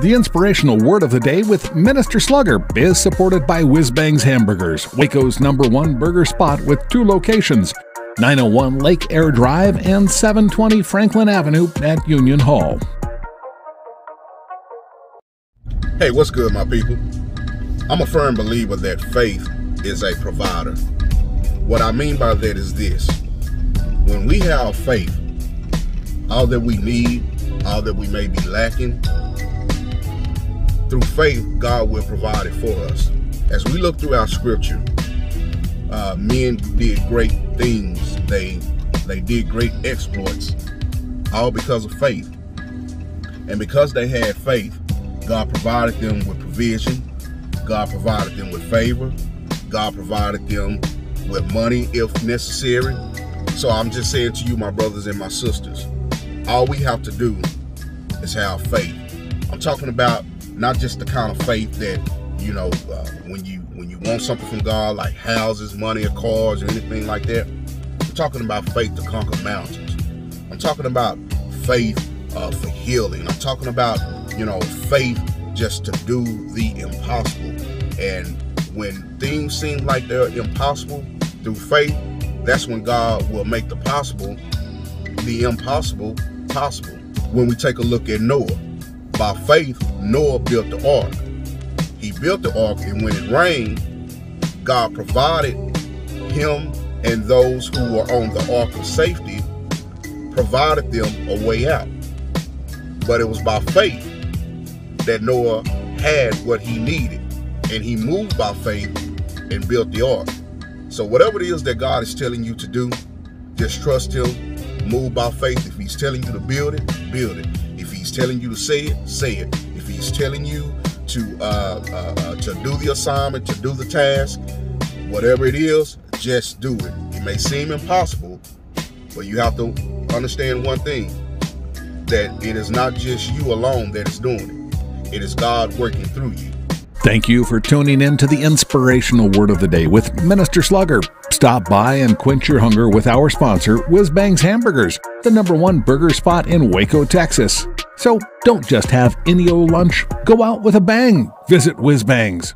The inspirational word of the day with Minister Slugger is supported by Whiz Bangs Hamburgers, Waco's number one burger spot with two locations 901 Lake Air Drive and 720 Franklin Avenue at Union Hall. Hey, what's good, my people? I'm a firm believer that faith is a provider. What I mean by that is this when we have faith, all that we need, all that we may be lacking, through faith, God will provide it for us. As we look through our scripture, uh, men did great things. They they did great exploits, all because of faith. And because they had faith, God provided them with provision. God provided them with favor. God provided them with money if necessary. So I'm just saying to you, my brothers and my sisters, all we have to do is have faith. I'm talking about not just the kind of faith that you know uh, when you when you want something from God, like houses, money, or cars, or anything like that. I'm talking about faith to conquer mountains. I'm talking about faith uh, for healing. I'm talking about you know faith just to do the impossible. And when things seem like they're impossible through faith, that's when God will make the possible, the impossible, possible. When we take a look at Noah, by faith, Noah built the ark. He built the ark, and when it rained, God provided him and those who were on the ark of safety, provided them a way out. But it was by faith that Noah had what he needed, and he moved by faith and built the ark. So, whatever it is that God is telling you to do, just trust Him, move by faith. If He's telling you to build it, build it he's telling you to say it, say it. If he's telling you to uh, uh, uh, to do the assignment, to do the task, whatever it is, just do it. It may seem impossible, but you have to understand one thing: that it is not just you alone that is doing it. It is God working through you. Thank you for tuning in to the inspirational word of the day with Minister Slugger. Stop by and quench your hunger with our sponsor, Whiz Bangs Hamburgers, the number one burger spot in Waco, Texas. So don't just have any old lunch, go out with a bang. Visit Whiz Bangs.